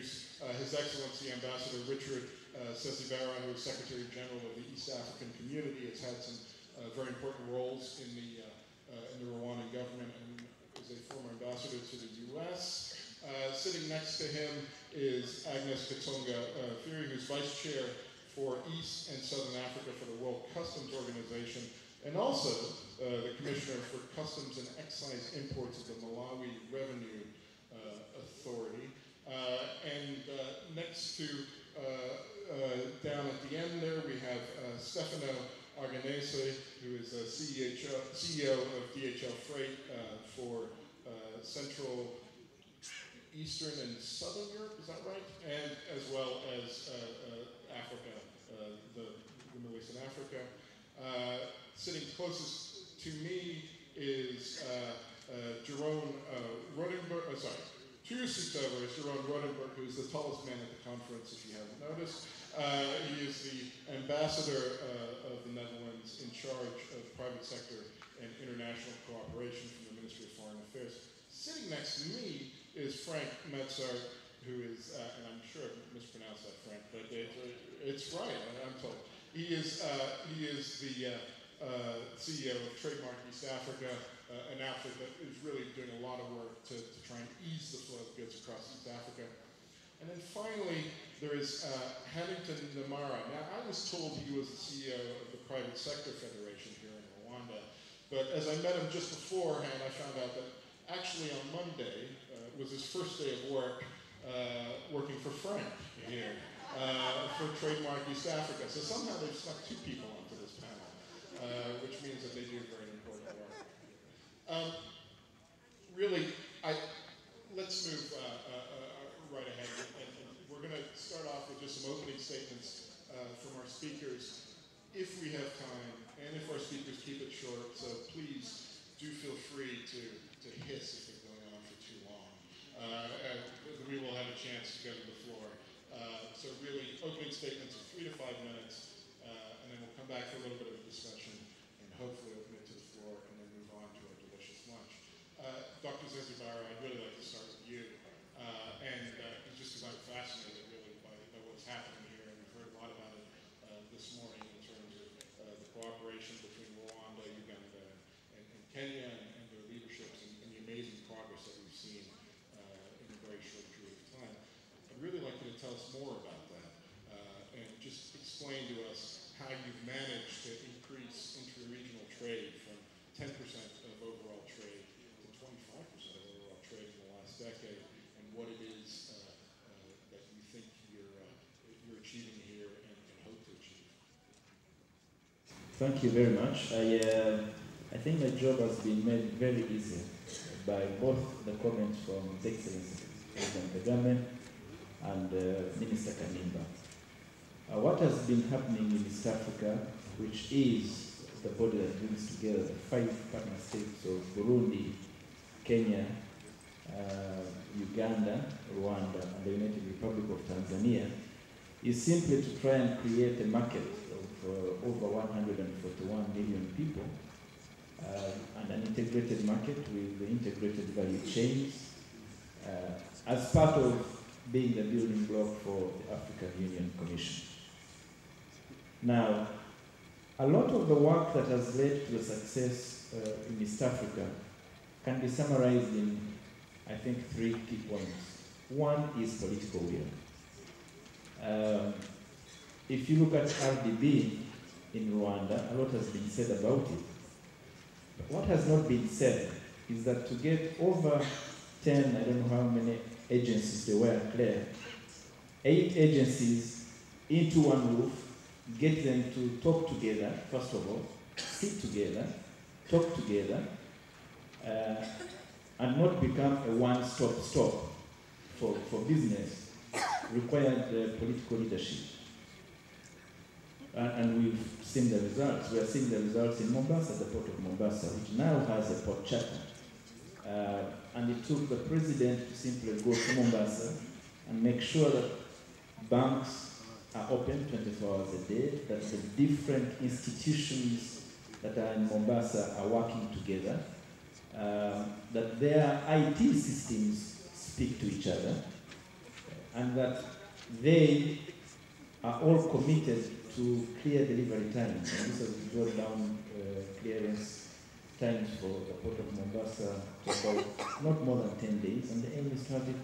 introduce His Excellency Ambassador Richard uh, who is Secretary General of the East African Community, has had some very important roles in the, in the Rwandan government and is a former ambassador to the U.S. Uh, sitting next to him is Agnes Katsonga uh, Phiri, who's Vice Chair for East and Southern Africa for the World Customs Organization, and also uh, the Commissioner for Customs and Excise Imports of the Malawi Revenue uh, Authority. Uh, and uh, next to, uh, down at the end there, we have Stefano Arganese, who is a CEO, CEO of DHL Freight for Central Eastern and Southern Europe, is that right? And as well as uh, uh, Africa, uh, the, the, Middle East and Africa. Uh, sitting closest to me is Jerome Roodenburg, sorry, two seats over is Jerome Roodenburg, who's the tallest man at the conference, if you haven't noticed. Uh, he is the ambassador uh, of the Netherlands in charge of private sector and international cooperation from the Ministry of Foreign Affairs. Sitting next to me is Frank Matsaert, who is, uh, and I'm sure I mispronounced that, Frank, but it, it's right, I'm told. He is, uh, he is the uh, uh CEO of Trademark East Africa, uh, an outfit that is really doing a lot of work to, to try and ease the flow of goods across East Africa. And then finally, there is uh, Hannington Namara. Now, I was told he was the CEO of the Private Sector Federation here in Rwanda, but as I met him just beforehand, I found out that actually on Monday, was his first day of work uh, working for Frank here uh, for Trademark East Africa. So somehow they've stuck two people onto this panel, uh, which means that they do very. Um, really, I, let's move uh, uh, right ahead. And, and we're going to start off with just some opening statements from our speakers if we have time, and if our speakers keep it short, so please do feel free to, to hiss if they're going on for too uh, we will have a chance to go to the floor. Uh, so really, opening statements of three to five minutes, uh, and then we'll come back for a little bit of a discussion, and hopefully open it to the floor, and then move on to our delicious lunch. Dr. I'd really like to start with you, uh, and uh, just because I'm fascinated really by, by, what's happening here, and we've heard a lot about it uh, this morning in terms of the cooperation between Rwanda, Uganda, and, and Kenya, and, and, their leaderships, and, and the amazing progress that we've seen in a very short period of time. I'd really like you to tell us more about that uh, and just explain to us how you've managed to increase inter-regional trade from 10% of overall trade to 25% of overall trade in the last decade and what it is uh, uh, that you think you're, uh, you're achieving here and, and, hope to achieve. Thank you very much. I, I think my job has been made very easy by both the comments from His Excellency President Kagame and uh, Minister Kanimba. Uh, what has been happening in East Africa, which is the body that brings together the five partner states of Burundi, Kenya, Uganda, Rwanda, and the United Republic of Tanzania, is simply to try and create a market of uh, over 141 million people uh, and an integrated market with integrated value chains uh, as part of being the building block for the African Union Commission. Now, a lot of the work that has led to the success uh, in East Africa can be summarized in I think, three key points. One is political will. Um, if you look at RDB in Rwanda, a lot has been said about it. But what has not been said is that to get over 10, I don't know how many agencies there were, Claire, eight agencies into one roof, get them to talk together, first of all, sit together, talk together, uh, and not become a one-stop stop for, for business required uh, political leadership. And, and we've seen the results. We are seeing the results in Mombasa, the port of Mombasa, which now has a port charter. Uh, and it took the president to simply go to Mombasa and make sure that banks are open 24 hours a day, that the different institutions that are in Mombasa are working together, uh, that their IT systems speak to each other, and that they are all committed to clear delivery times. And this has brought down uh, clearance times for the port of Mombasa to about not more than 10 days, and the aim is to have it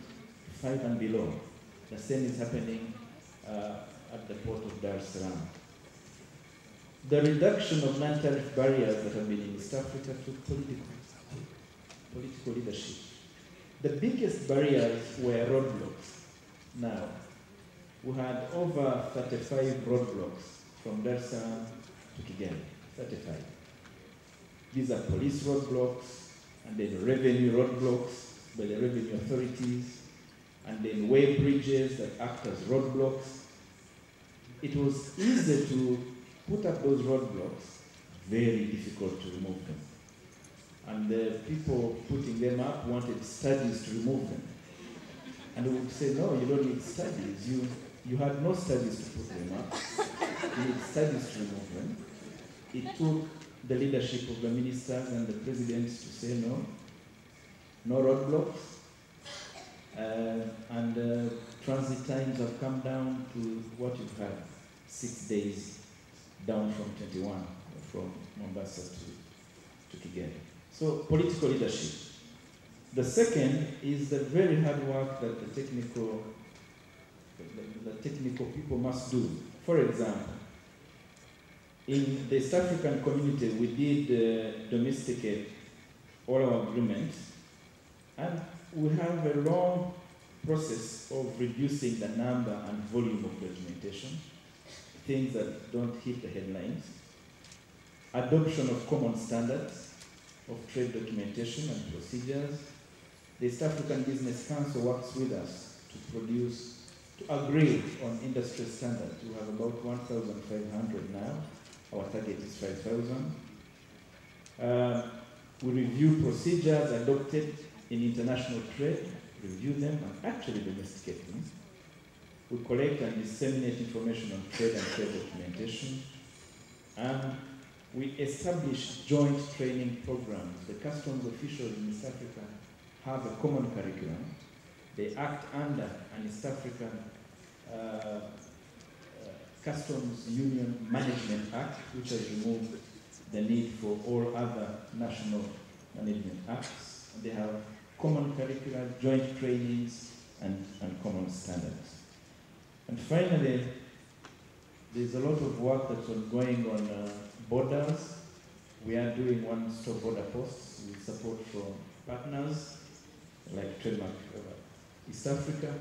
five and below. The same is happening uh, at the port of Dar es Salaam. The reduction of non-tariff barriers that have been in East Africa to political, political leadership. The biggest barriers were roadblocks. Now, we had over 35 roadblocks from Dar es Salaam to Kigali, 35. These are police roadblocks, and then revenue roadblocks by the revenue authorities, and then weigh bridges that act as roadblocks. It was easy to put up those roadblocks, very difficult to remove them. And the people putting them up wanted studies to remove them. And we would say, no, you don't need studies. You, you had no studies to put them up. You need studies to remove them. It took the leadership of the ministers and the presidents to say no, no roadblocks. Uh, and uh, transit times have come down to what you've had, six days, down from 21 from Mombasa to, to Kigali. So political leadership. The second is the very hard work that the technical, the, the technical people must do. For example, in the East African community, we did uh, domesticate all our agreements, and we have a long process of reducing the number and volume of documentation, things that don't hit the headlines, adoption of common standards of trade documentation and procedures. The East African Business Council works with us to produce, to agree on industry standards. We have about 1,500 now. Our target is 5,000. Uh, we review procedures adopted in international trade, review them and actually domesticate them. We collect and disseminate information on trade and trade documentation. And we establish joint training programs. The customs officials in East Africa have a common curriculum. They act under an East African uh, uh, Customs Union Management Act, which has removed the need for all other national management acts. They have common curricula, joint trainings, and, and common standards. And finally, there's a lot of work that's ongoing on uh, borders. We are doing one-stop border posts with support from partners like Trademark uh, East Africa.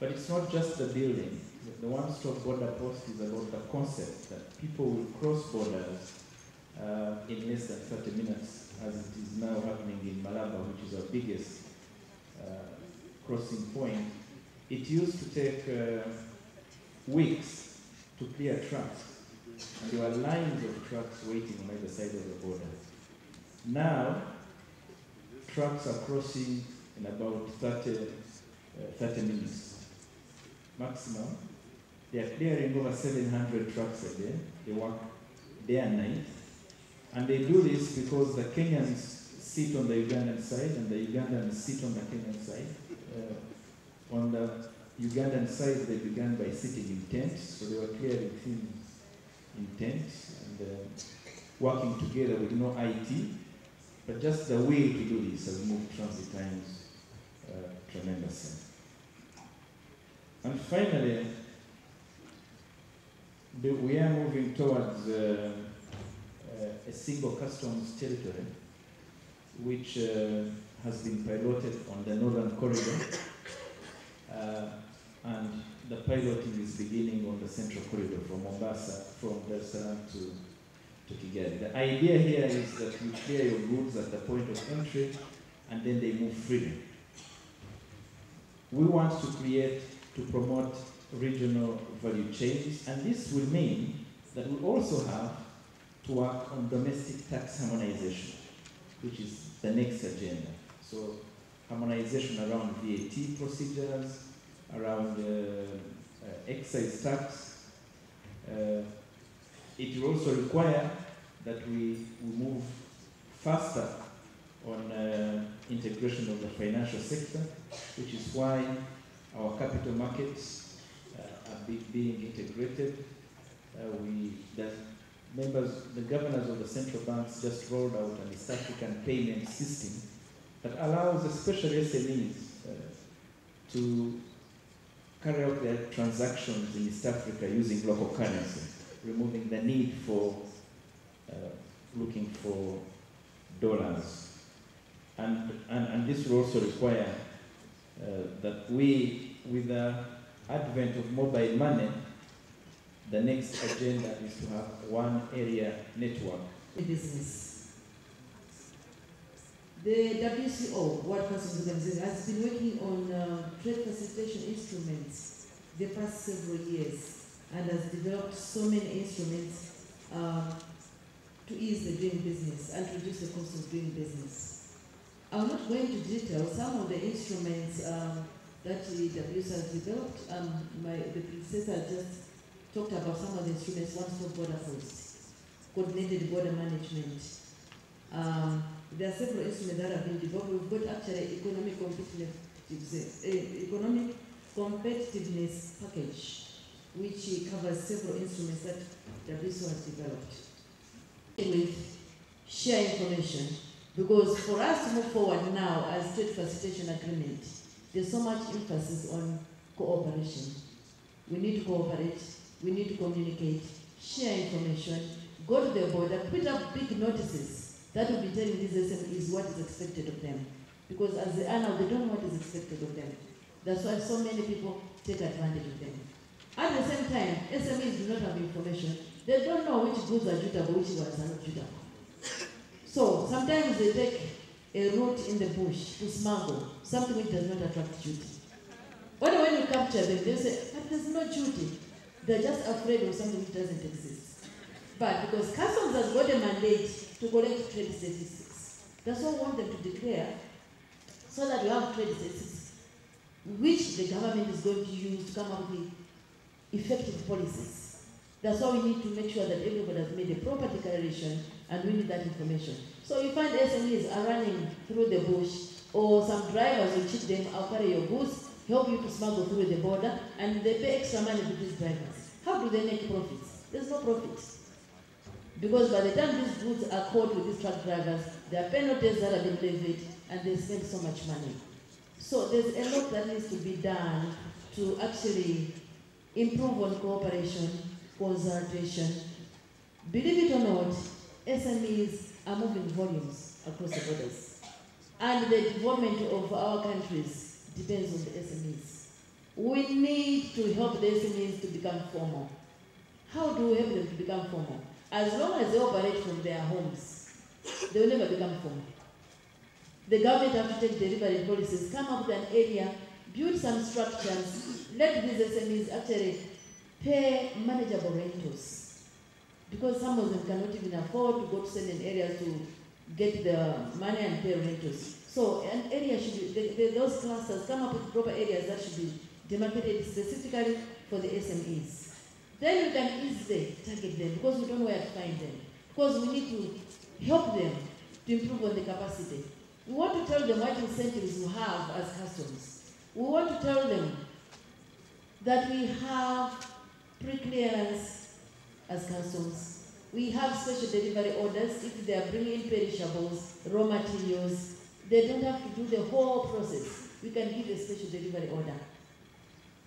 But it's not just the building. The one-stop border post is about the concept that people will cross borders uh, in less than 30 minutes, as it is now happening in Malaba, which is our biggest uh, crossing point. It used to take uh, weeks to clear trucks, and there were lines of trucks waiting on either side of the border. Now, trucks are crossing in about 30, uh, 30 minutes maximum. They are clearing over 700 trucks a day. They work day and night. And they do this because the Kenyans sit on the Ugandan side and the Ugandans sit on the Kenyan side. Uh, on the Ugandan side, they began by sitting in tents, so they were clearly seen in tents and uh, working together with no IT. But just the way to do this has moved transit times uh, tremendously. And finally, the, we are moving towards uh, uh a single customs territory, which uh, has been piloted on the Northern Corridor. Uh, and the piloting is beginning on the central corridor from Mombasa, from Dar es Salaam to, to Kigali. The idea here is that you clear your goods at the point of entry, and then they move freely. We want to create, to promote regional value chains, and this will mean that we also have to work on domestic tax harmonization, which is the next agenda. So harmonization around VAT procedures, around uh, uh, excise tax. Uh, it will also require that we, we move faster on uh, integration of the financial sector, which is why our capital markets uh, are be, being integrated. Uh, we, the members, the governors of the central banks just rolled out an East African payment system that allows especially SMEs uh, to carry out their transactions in East Africa using local currency, removing the need for uh, looking for dollars. And, and, and this will also require uh, that we, with the advent of mobile money, the next agenda is to have one area network. Business. The WCO, World Customs Organization, has been working on uh, trade facilitation instruments the past several years and has developed so many instruments uh, to ease the doing business and reduce the cost of doing business. I'm not going to detail some of the instruments um, that the WCO has developed. Um, my, the predecessor just talked about some of the instruments, one for border posts, coordinated border management. Um, there are several instruments that have been developed. We've got actually economic competitiveness, uh, economic competitiveness package, which covers several instruments that WSO has developed. With share information, because for us to move forward now as trade facilitation agreement, there's so much emphasis on cooperation. We need to cooperate, we need to communicate, share information, go to the border, put up big notices that will be telling these SMEs what is expected of them. Because as they are now, they don't know what is expected of them. That's why so many people take advantage of them. At the same time, SMEs do not have information. They don't know which goods are dutable, which ones are not dutable. So sometimes they take a route in the bush to smuggle something which does not attract duty. When, when you capture them, they say, but there's no duty. They're just afraid of something which doesn't exist. But because customs has got a mandate to collect trade statistics, that's why we want them to declare so that we have trade statistics which the government is going to use to come up with effective policies. That's why we need to make sure that everybody has made a proper declaration and we need that information. So you find SMEs are running through the bush or some drivers will cheat them, I'll carry your goods, help you to smuggle through the border and they pay extra money to these drivers. How do they make profits? There's no profits. Because by the time these goods are caught with these truck drivers, there are penalties that have been levied and they spend so much money. So there's a lot that needs to be done to actually improve on cooperation, consultation. Believe it or not, SMEs are moving volumes across the borders. And the development of our countries depends on the SMEs. We need to help the SMEs to become formal. How do we help them to become formal? As long as they operate from their homes, they will never become formal. The government have to take delivery policies, come up with an area, build some structures, let these SMEs actually pay manageable rentals. Because some of them cannot even afford to go to certain areas to get the money and pay rentals. So an area should be, those clusters come up with proper areas that should be demarcated specifically for the SMEs. Then we can easily target them because we don't know where to find them. Because we need to help them to improve on the capacity. We want to tell them what incentives we have as customs. We want to tell them that we have pre-clearance as customs. We have special delivery orders if they are bringing perishables, raw materials. They don't have to do the whole process. We can give a special delivery order.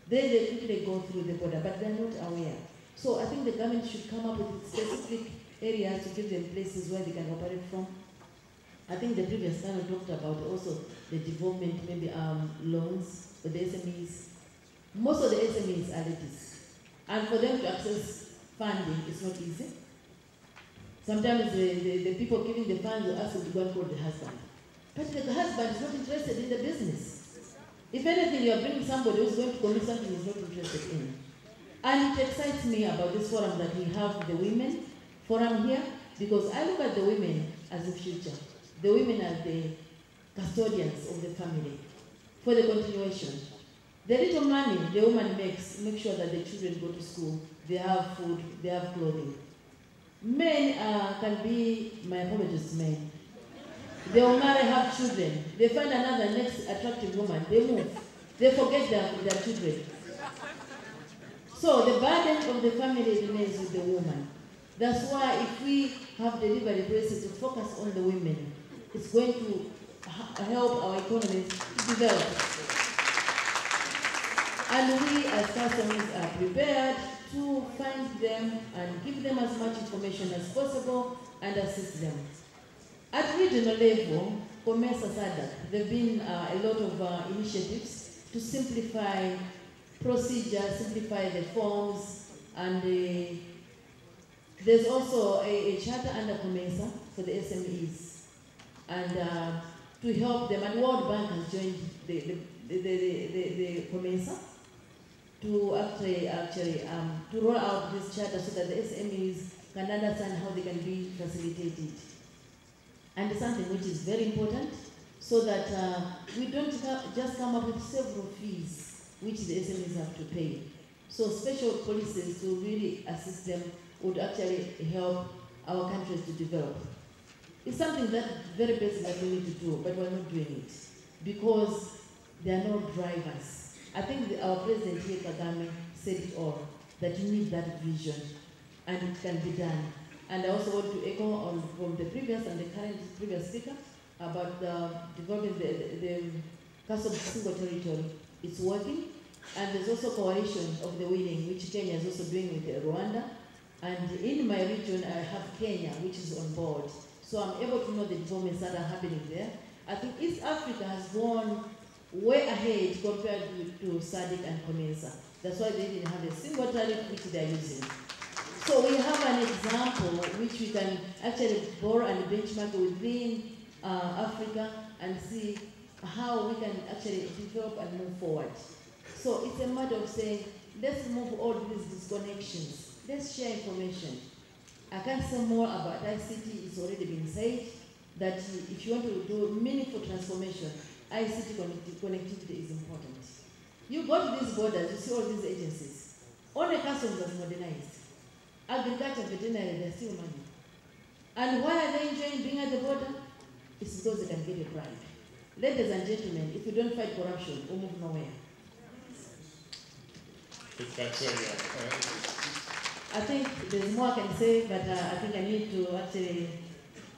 Then they quickly go through the border, but they're not aware. So I think the government should come up with specific areas to give them places where they can operate from. I think the previous panel talked about also the development, maybe um, loans for the SMEs. Most of the SMEs are ladies. And for them to access funding is not easy. Sometimes the, the, the people giving the funds will ask to go and call the husband. But the husband is not interested in the business. If anything, you are bringing somebody who's going to commit something he's not interested in. And it excites me about this forum that we have the women forum here because I look at the women as the future. The women are the custodians of the family for the continuation. The little money the woman makes, make sure that the children go to school, they have food, they have clothing. Men uh, can be, my apologies, men. They will marry, have children. They find another next attractive woman. They move. They forget their, their children. So the burden of the family remains with the woman. That's why if we have delivery places to focus on the women, it's going to help our economies develop. And we as customers are prepared to find them and give them as much information as possible and assist them. At regional level, COMESA SADC, there have been uh, a lot of uh, initiatives to simplify procedures, simplify the forms, and uh, there's also a, a, charter under COMESA for the SMEs, and uh, to help them, and World Bank has joined the, the, the, the, the, the COMESA to actually, actually um, to roll out this charter so that the SMEs can understand how they can be facilitated and something which is very important so that uh, we don't just come up with several fees which the SMEs have to pay. So special policies to really assist them would actually help our countries to develop. It's something that very basic that we need to do, but we're not doing it because there are no drivers. I think the, our president here, Kagame, said it all, that you need that vision and it can be done. And I also want to echo on from the previous and the current previous speaker about the developing the, the, the single territory. It's working. And there's also coalition of the winning, which Kenya is also doing with Rwanda. And in my region, I have Kenya, which is on board. So I'm able to know the developments that are happening there. I think East Africa has gone way ahead compared to, to SADC and COMESA. That's why they didn't have a single tariff which they're using. So we have an example which we can actually borrow and benchmark within uh, Africa and see how we can actually develop and move forward. So it's a matter of saying, let's move all these disconnections. Let's share information. I can't say more about ICT, it's already been said that if you want to do meaningful transformation, ICT connectivity is important. You go to these borders, you see all these agencies. Only customs has modernized agriculture, veterinary, they're still money. And why are they enjoying being at the border? It's because they can get a bribe. Ladies and gentlemen, if we don't fight corruption, we'll move nowhere. I think there's more I can say, but uh, I think I need to actually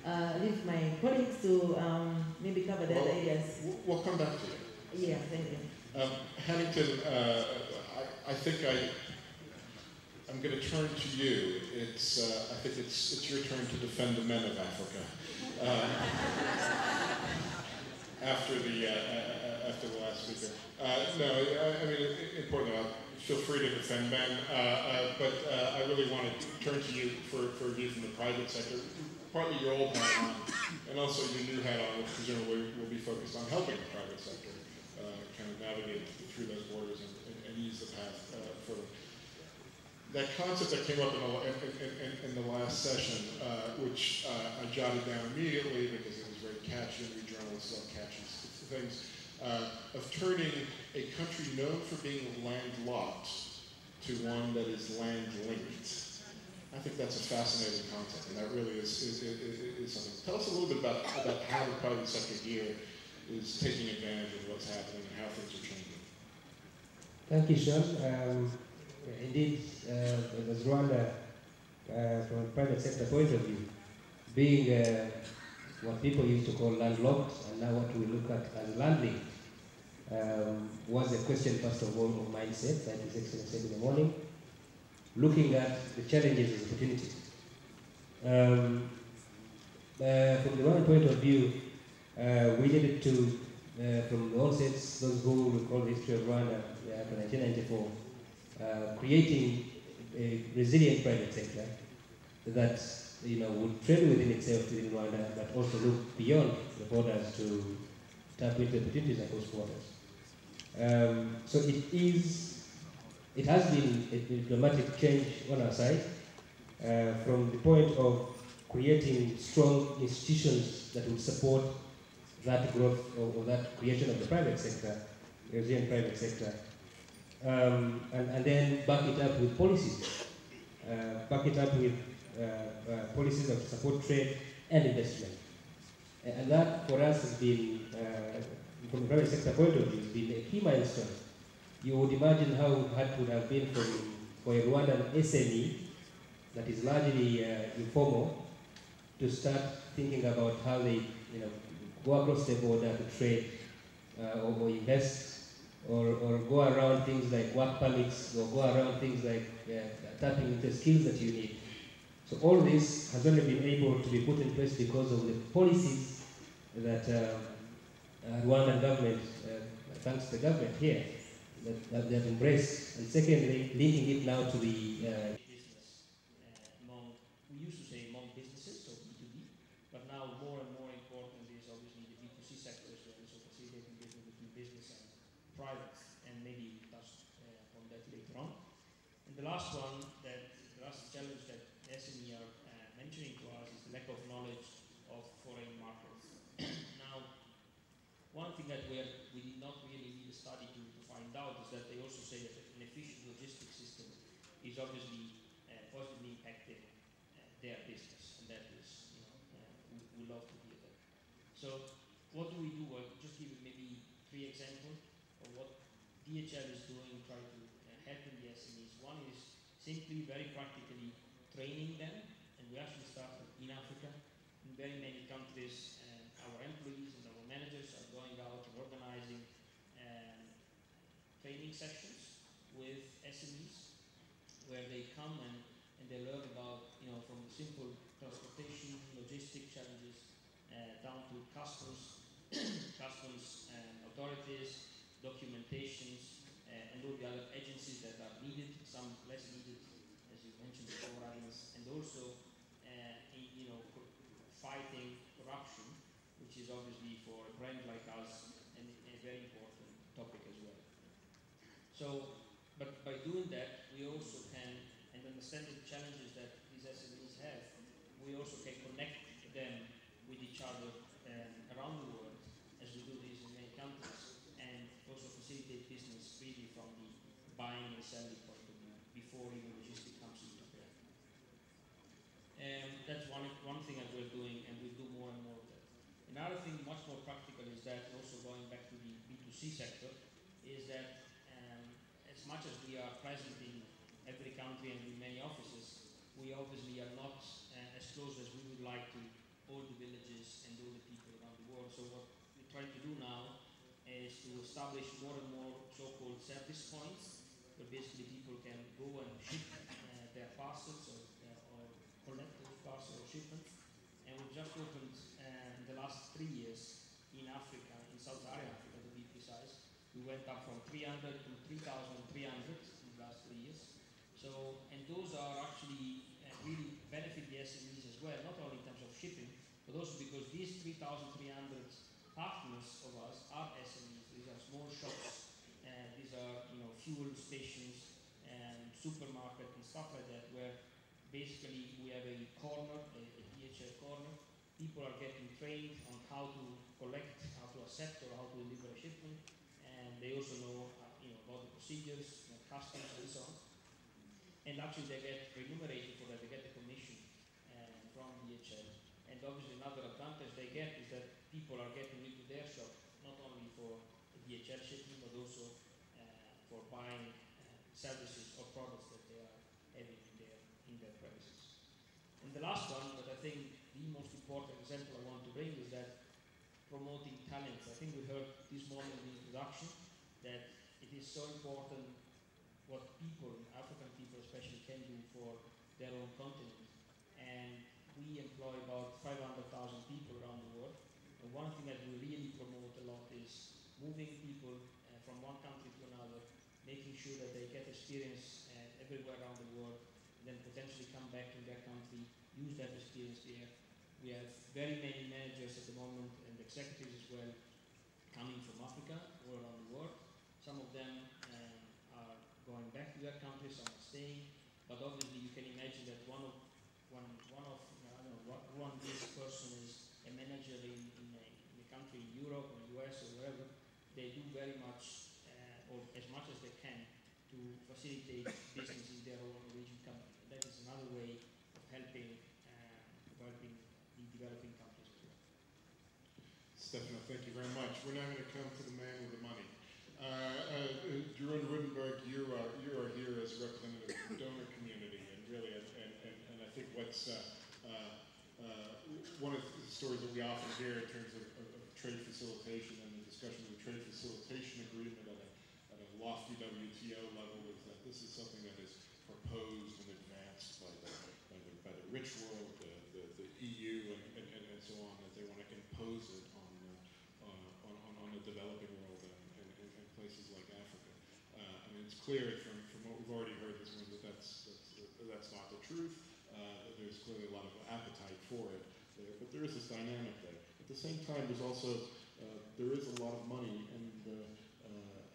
uh, leave my colleagues to um, maybe cover the well, other areas. We'll come back to you. Yeah, thank you. Um, uh, I, I think I I'm going to turn to you. It's, uh, I think it's, it's your turn to defend the men of Africa. Uh, after the uh, uh, after the last speaker. Uh, no, I, I mean, importantly, feel free to defend men, uh, but I really want to turn to you for, for a view from the private sector. Partly your old hat on, and also your new hat on, which presumably will be focused on helping the private sector kind of navigate through those borders and, and, and ease the path for them that concept that came up in the, in, in, in the last session, uh, which uh, I jotted down immediately because it was very catchy, and we journalists love catchy things, uh, of turning a country known for being landlocked to one that is land-linked. I think that's a fascinating concept, and that really is, is, is, is, something. Tell us a little bit about, about how the private sector here is taking advantage of what's happening and how things are changing. Thank you, Sean. Um, indeed, uh, as Rwanda, uh, from a private sector point of view, being uh, what people used to call landlocked and now what we look at as land-linked, um, was a question, first of all, of mindset, like His Excellency said in the morning, looking at the challenges and opportunities. Um, uh, from the Rwandan point of view, uh, we needed to, uh, from the onset, those who recall the history of Rwanda uh, after 1994, uh, creating a resilient private sector that you know would trade within itself within Rwanda, but also look beyond the borders to tap into opportunities across borders. Um, so it is, it has been a diplomatic change on our side uh, from the point of creating strong institutions that would support that growth or, or that creation of the private sector, resilient private sector, um, and, and then back it up with policies, uh, back it up with uh, uh, policies that support trade and investment. And, that for us has been, uh, from the private sector point of view, has been a key milestone. You would imagine how hard it would have been for, for a Rwandan SME that is largely uh, informal to start thinking about how they you know, go across the border to trade uh, or invest or, or go around things like work permits or go around things like uh, tapping into skills that you need. So all this has only been able to be put in place because of the policies that uh, uh, Rwandan government, uh, thanks to the government here, that, that they have embraced. And secondly, linking it now to the uh, business uh, among, we used to say among businesses, so B2B, but now more and more important is obviously the B2C sector as well, so facilitating business between business and private, and maybe touch uh, on that later on. And the last one, that the last challenge that SME are uh, mentioning to us is the lack of knowledge of foreign markets. now, one thing that we we did not really need a study to, to find out is that they also say that an efficient logistics system is obviously uh, positively impacting uh, their business, and that is, you know, uh, we, we love to hear that. So, what do we do? I'll just give you maybe three examples of what DHL is doing, try to help in the SMEs. One is simply very practically training them, and we actually started in Africa. In very many countries, uh, our employees and our managers are going out and organizing um, training sessions with SMEs, where they come and, and they learn about, you know, from simple transportation, logistic challenges, uh, down to customs, customs um, authorities, documentations, uh, and all the other agencies that are needed, some less needed, as you mentioned before, Agnes, and also, uh, in, you know, fighting corruption, which is obviously for a brand like us an, a very important topic as well. So, but by doing that, we also can, and understanding the challenges that these SMEs have, we also can connect them with each other um, around the world, as we do this in many countries, and also facilitate business really from the buying and selling point of view before even logistics comes into play. And that's one, one thing that we're doing, and we'll do more and more of that. Another thing, much more practical, is that also going back to the B2C sector, is that um, as much as we are present in every country and in many offices, we obviously are not uh, as close as we would like to all the villages and all the people around the world. So what we're trying to do now is to establish more and more so-called service points, where basically people can go and ship uh, their parcels or, uh, or collect parcels or shipments. And we've just opened uh, in the last three years in Africa, in Sub-Saharan Africa to be precise. We went up from 300 to 3,300 in the last three years. So, and those are actually uh, really benefit the SMEs as well, not only in terms of shipping, but also because these 3,300 partners of us are SMEs. These are small shops, these are you know fuel stations and supermarket and stuff like that, where basically we have a corner, a, a DHL corner. People are getting trained on how to collect, how to accept, or how to deliver a shipment, and they also know uh, you know about the procedures, know, customs, and so on. And actually, they get remunerated for that. They get a commission uh, from DHL. And obviously, another advantage they get is that people are getting into their shop not only for the DHL shipment, but also for buying services or products that they are having in their in their premises. And the last one, but I think the most important example I want to bring is that promoting talents. I think we heard this morning in the introduction that it is so important what people, African people especially, can do for their own continent. And we employ about 500,000 people around the world. And one thing that we really promote a lot is moving people uh, from one country to another, making sure that they get experience uh, everywhere around the world, and then potentially come back to their country, use that experience there. We have very many managers at the moment and executives as well coming from Africa or around the world. Some of them um, are going back to their countries, some are staying, but obviously you can imagine that one of one, one of I don't know one, this person is a manager in, in, a, in a country in Europe or US or wherever. They do very much or as much as they can to facilitate business in their own region. That is another way of helping uh, developing the developing countries as well. Stefano, thank you very much. We're now going to come to the man with the money. Uh, uh, Jeroen Roodenburg, you are, you are here as representative of the donor community, and really, and, and, and I think what's uh, uh, uh, one of the stories that we often hear in terms of, of, of trade facilitation and the discussion of the trade facilitation agreement at a, at a lofty WTO level is that this is something that is proposed and advanced by the, by the, by the rich world, the, the, the EU, and, and, and, so on, that they want to impose it on, uh, on, on, on the developing world and, and, and places like Africa. Uh, I mean, it's clear from, from what we've already heard this morning that that's, that's, that's not the truth. Uh, there's clearly a lot of appetite for it there, but there is this dynamic there. At the same time, there's also, uh, there is a lot of money and, uh,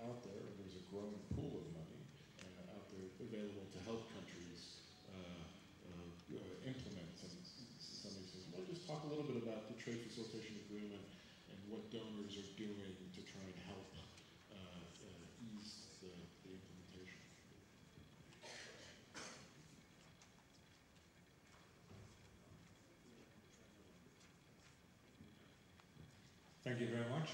out there, and there's a growing pool of money uh, out there available to help countries uh, uh, implement some, some of these things. Want to just talk a little bit about the trade facilitation agreement and what donors are doing to try and help ease the, the implementation? Thank you very much.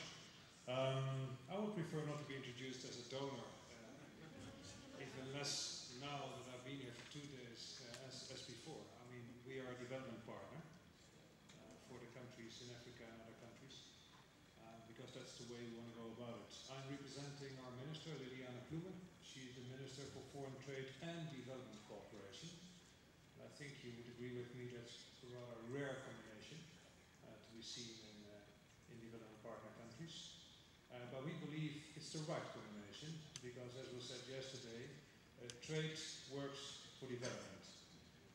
Um, I would prefer not to be introduced as a donor, uh, even less now that I've been here for two days uh, as, as before. I mean, we are a development partner uh, for the countries in Africa and other countries, uh, because that's the way we want to go about it. I'm representing our minister, Lilianne Ploumen. She's the Minister for Foreign Trade and Development Cooperation. I think you would agree with me that's a rather rare combination uh, to be seen in, uh, in development partner countries. Uh, but we believe it's the right combination because, as was said yesterday, uh, trade works for development.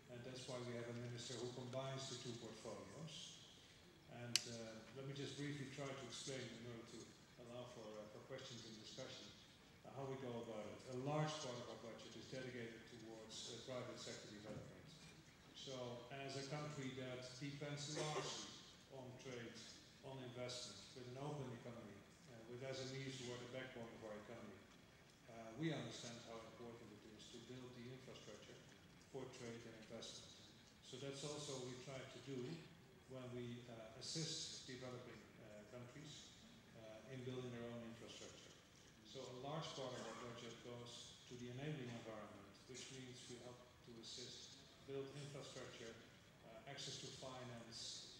And that's why we have a minister who combines the two portfolios. Uh, let me just briefly try to explain in order to allow for, uh, for questions and discussion uh, how we go about it. A large part of our budget is dedicated towards uh, private sector development. So, as a country that depends largely on trade, on investment, with an open economy, with SMEs who are the backbone of our economy. Uh, we understand how important it is to build the infrastructure for trade and investment. So that's also what we try to do when we uh, assist developing uh, countries uh, in building their own infrastructure. So a large part of our budget goes to the enabling environment, which means we help to assist build infrastructure, access to finance,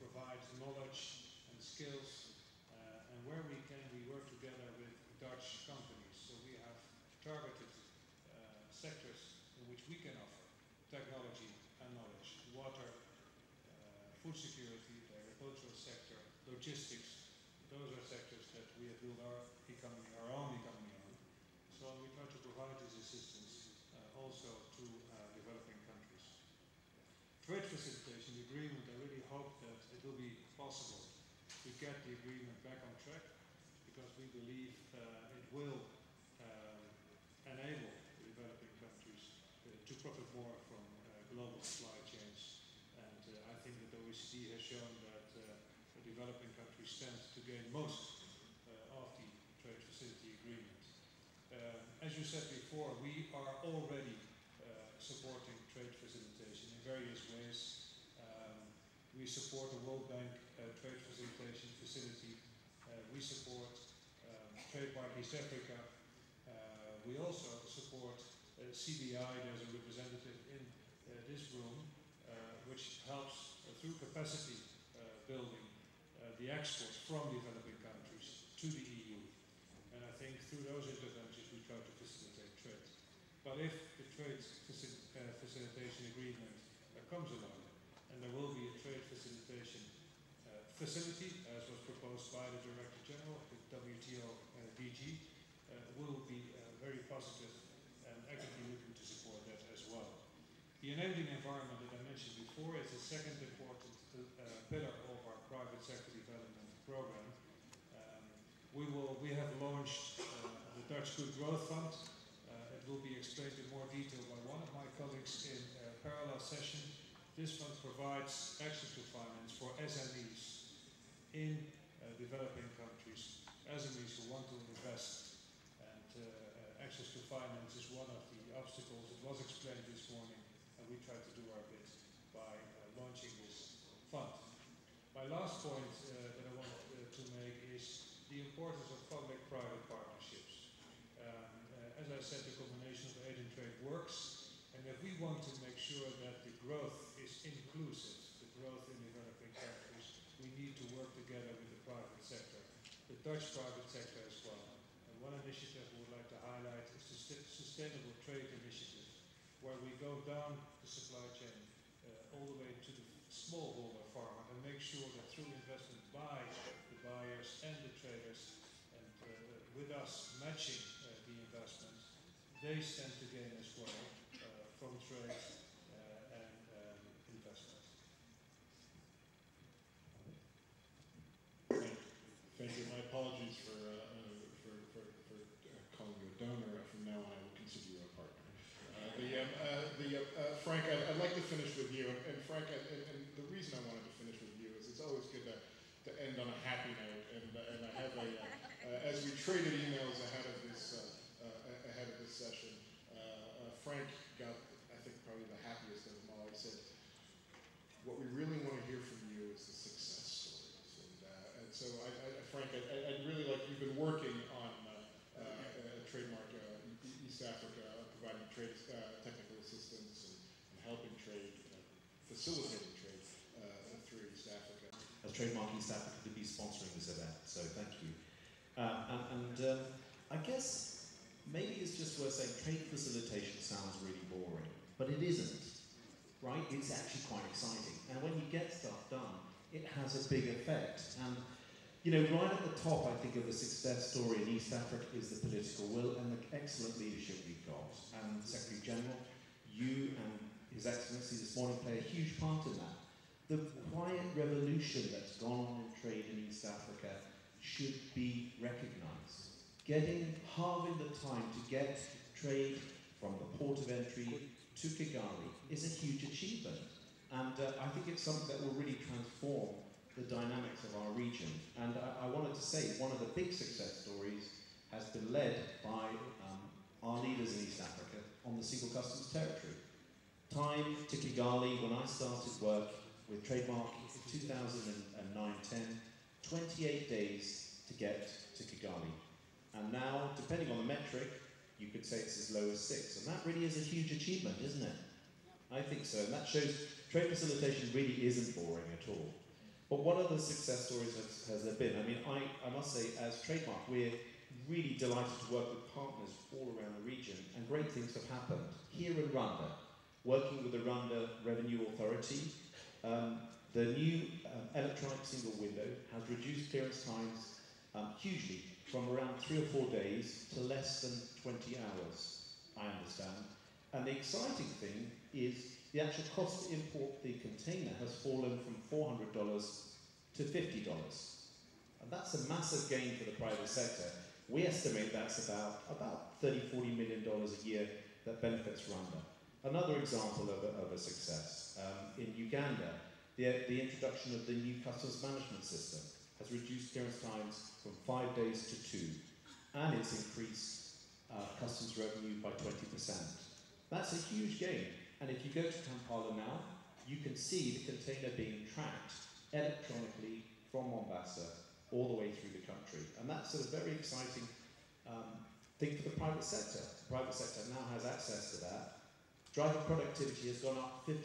provide knowledge and skills and where we can, we work together with Dutch companies. So we have targeted sectors in which we can offer technology and knowledge, water, uh, food security, the agricultural sector, logistics. Those are sectors that we have built our economy, our own economy on. So we try to provide this assistance uh, also to uh, developing countries. Trade facilitation, the agreement, I really hope that it will be possible to get the agreement back on track because we believe uh, it will um, enable developing countries uh, to profit more from uh, global supply chains. And uh, I think that the OECD has shown that uh, developing countries stand to gain most uh, of the trade facility agreement. Um, as you said before, we are already supporting trade facilitation in various ways we support the World Bank uh, Trade Facilitation Facility. Uh, we support um, Trade East Africa. Uh, we also support CBI. There's a representative in this room, which helps through capacity building the exports from developing countries to the EU. And I think through those interventions, we try to facilitate trade. But if the trade uh, facilitation agreement uh, comes along, and there will be a trade facilitation uh, facility, as was proposed by the Director General, the WTO uh, DG, uh, will be uh, very positive and actively looking to support that as well. The enabling environment that I mentioned before is the second uh, pillar of our private sector development program. Um, we will we have launched uh, the Dutch Good Growth Fund. Uh, it will be explained in more detail by one of my colleagues in a parallel session. This fund provides access to finance for SMEs in uh, developing countries, SMEs who want to invest. And uh, access to finance is one of the obstacles. It was explained this morning, and we try to do our bit by uh, launching this. My last point uh, that I want uh, to make is the importance of public-private partnerships. Um, uh, as I said, the combination of aid and trade works, and if we want to make sure that the growth is inclusive, the growth in developing countries, we need to work together with the private sector, the Dutch private sector as well. And one initiative we would like to highlight is the Sustainable Trade Initiative, where we go down the supply chain uh, all the way to the smallholder farmer and make sure that through investment by the buyers and the traders and uh, with us matching uh, the investment, they stand to gain as well uh, from trade uh, and um, investment. Thank thank you. My apologies for, uh, uh, for, for, for uh, calling you a donor. From now on, I will consider you a partner. Uh, the, um, uh, the, uh, Frank, I'd, I'd like to finish with you. And, Frank, I, and, and the reason I wanted to finish with you is it's always good to, to end on a happy note. And, and I have a, uh, uh, as we traded emails ahead of this, uh, uh, ahead of this session, Frank got, I think, probably the happiest of them all. He said, what we really want to hear from you is the success stories. And, and so, I, I, Frank, I, I'd really like, you've been working on uh, uh, uh, trademark uh, E- East Africa, providing trade uh, technical assistance and, and helping trade, uh, facilitating trade uh, through East Africa. as Trademark East Africa to be sponsoring this event. So thank you. Um, and and um, I guess maybe it's just worth saying trade facilitation sounds really boring, but it isn't, right? It's actually quite exciting. And when you get stuff done, it has a big effect. And you know, right at the top, I think of the success story in East Africa is the political will and the excellent leadership we've got. And Secretary General, you and His Excellency this morning play a huge part in that. The quiet revolution that's gone on in trade in East Africa should be recognised. Getting, halving the time to get trade from the port of entry to Kigali is a huge achievement. And uh, I think it's something that will really transform the dynamics of our region. And I, I wanted to say one of the big success stories has been led by um, our leaders in East Africa on the single customs territory. Time to Kigali, when I started work with Trademark in 2009-10, 28 days to get to Kigali. And now, depending on the metric, you could say it's as low as six. And that really is a huge achievement, isn't it? I think so. And that shows trade facilitation really isn't boring at all. But what other success stories has, has there been? I mean, I, I must say, as Trademark, we're really delighted to work with partners all around the region, and great things have happened. Here in Rwanda, working with the Rwanda Revenue Authority, um, the new um, electronic single window has reduced clearance times um, hugely from around three or four days to less than 20 hours, I understand. And the exciting thing is the actual cost to import the container has fallen from $400 to $50. And that's a massive gain for the private sector. We estimate that's about, about 30, 40 million dollars a year that benefits Rwanda. Another example of a, of a success, um, in Uganda, the, the introduction of the new customs management system has reduced clearance times from five days to two, and it's increased uh, customs revenue by 20%. That's a huge gain. And if you go to Kampala now, you can see the container being tracked electronically from Mombasa all the way through the country. And that's a very exciting um, thing for the private sector. The private sector now has access to that. Driver productivity has gone up 50%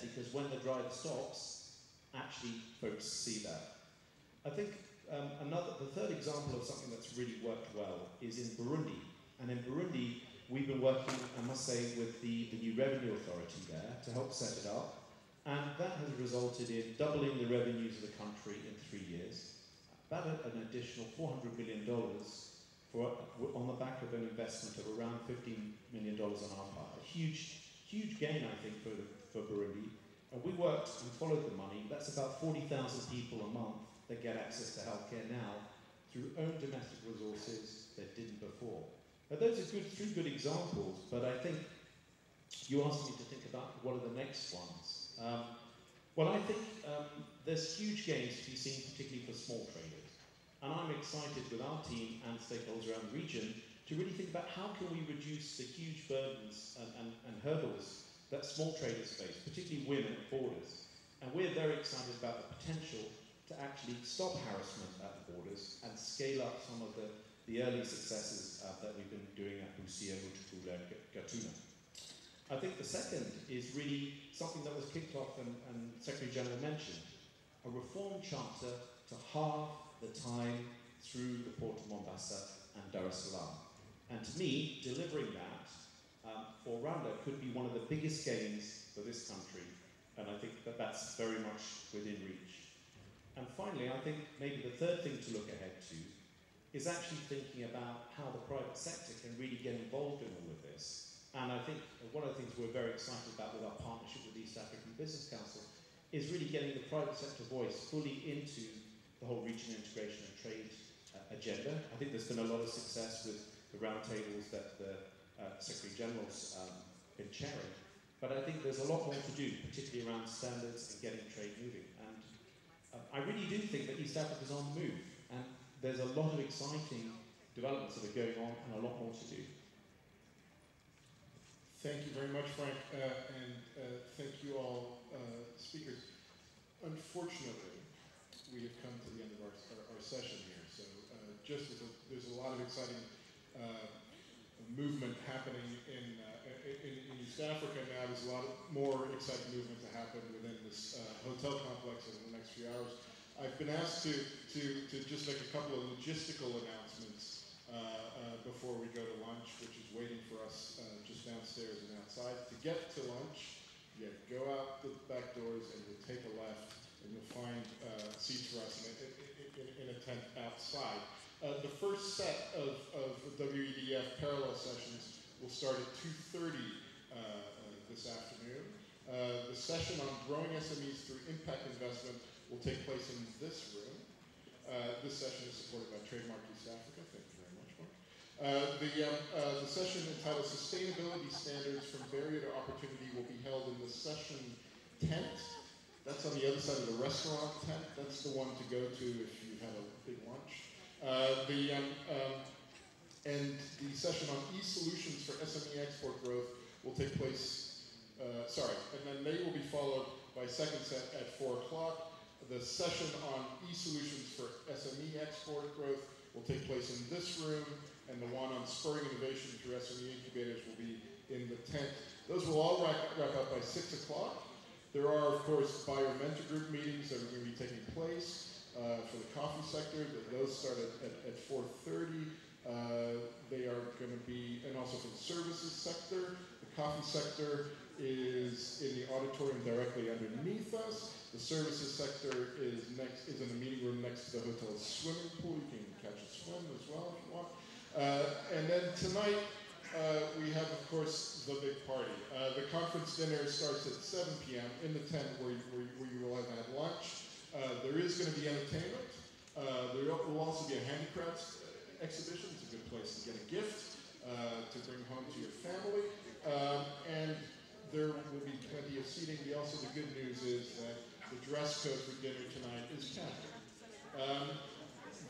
because when the driver stops, actually folks see that. I think um, another, the third example of something that's really worked well is in Burundi. And in Burundi, we've been working, I must say, with the, the new revenue authority there to help set it up. And that has resulted in doubling the revenues of the country in three years, about an additional $400 million for, on the back of an investment of around $15 million on our part. A huge, huge gain, I think, for, for Burundi. And we worked and followed the money. That's about 40,000 people a month that get access to healthcare now through own domestic resources that didn't before. Now, those are good, three good examples, but I think you asked me to think about what are the next ones. Um, well, I think um, there's huge gains to be seen, particularly for small traders. And I'm excited with our team and stakeholders around the region to really think about how can we reduce the huge burdens and, and, and hurdles that small traders face, particularly women at borders. And we're very excited about the potential to actually stop harassment at the borders and scale up some of the, the early successes uh, that we've been doing at Busia, Mutukula, and Gatuna. I think the second is really something that was kicked off and, and Secretary General mentioned, a reform charter to halve the time through the port of Mombasa and Dar es Salaam. And to me, delivering that um, for Rwanda could be one of the biggest gains for this country, and I think that that's very much within reach. And finally, I think maybe the third thing to look ahead to is actually thinking about how the private sector can really get involved in all of this and I think one of the things we're very excited about with our partnership with the East African Business Council is really getting the private sector voice fully into the whole regional integration and trade uh, agenda. I think there's been a lot of success with the roundtables that the uh, Secretary General's um, been chairing. But I think there's a lot more to do, particularly around standards and getting trade moving. And uh, I really do think that East Africa's on the move. And there's a lot of exciting developments that are going on and a lot more to do. Thank you very much, Frank, uh, and uh, thank you all uh, speakers. Unfortunately, we have come to the end of our, our, our session here, so uh, just as a, there's a lot of exciting Uh, movement happening in, uh, in, in, East Africa now, there's a lot more exciting movement to happen within this uh, hotel complex in the next few hours. I've been asked to, to, to just make a couple of logistical announcements uh, before we go to lunch, which is waiting for us just downstairs and outside. To get to lunch, you go out the back doors and you take a left and you'll find uh, seats for us in a, in, in a tent outside. Uh, the first set of, of WEDF parallel sessions will start at 2.30 uh, this afternoon. Uh, the session on growing SMEs through impact investment will take place in this room. Uh, this session is supported by Trademark East Africa. Thank you very much, Mark. Uh, the, um, uh, the session entitled Sustainability Standards from Barrier to Opportunity will be held in the session tent. That's on the other side of the restaurant tent. That's the one to go to if you have a big lunch. Uh, the, um, um, and the session on e-solutions for SME export growth will take place, uh, sorry, and then they will be followed by second set at 4 o'clock. The session on e-solutions for SME export growth will take place in this room and the one on spurring innovation through SME incubators will be in the tent. Those will all wrap, wrap up by 6 o'clock. There are, of course, buyer mentor group meetings that are going to be taking place uh, for the coffee sector. Those start at, at, at 4.30. Uh, they are going to be, and also for the services sector. The coffee sector is in the auditorium directly underneath us. The services sector is next is in the meeting room next to the hotel's swimming pool. You can catch a swim as well if you want. Uh, and then tonight, uh, we have, of course, the big party. Uh, the conference dinner starts at 7 p.m. in the tent where, where, where you will have had lunch. Uh, there is going to be entertainment. Uh, there will also be a handicrafts exhibition. It's a good place to get a gift to bring home to your family. Um, and there will be plenty of seating. The, also, the good news is that the dress code for dinner tonight is casual. Um,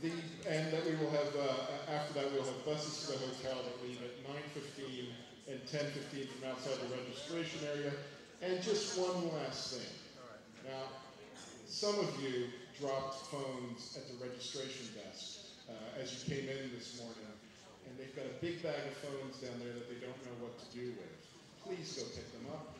the, and that we will have, uh, after that, we'll have buses to the hotel that leave at 9.15 and 10.15 from outside the registration area. And just one last thing. Now, some of you dropped phones at the registration desk uh, as you came in this morning, and they've got a big bag of phones down there that they don't know what to do with. Please go pick them up.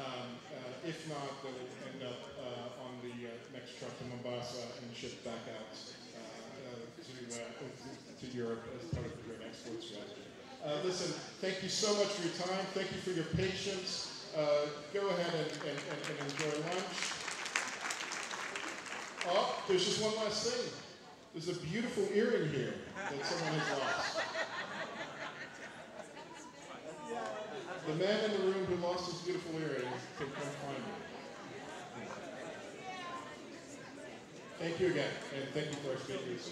Um, uh, if not, they'll end up uh, on the uh, next truck to Mombasa and shipped back out uh, to Europe as part of Great Export Strategy. Uh, listen, thank you so much for your time. Thank you for your patience. Uh, go ahead and, and, and enjoy lunch. Oh, there's just one last thing. There's a beautiful earring here that someone has lost. The man in the room who lost his beautiful earring can come find me. Thank you again, and thank you for our speakers.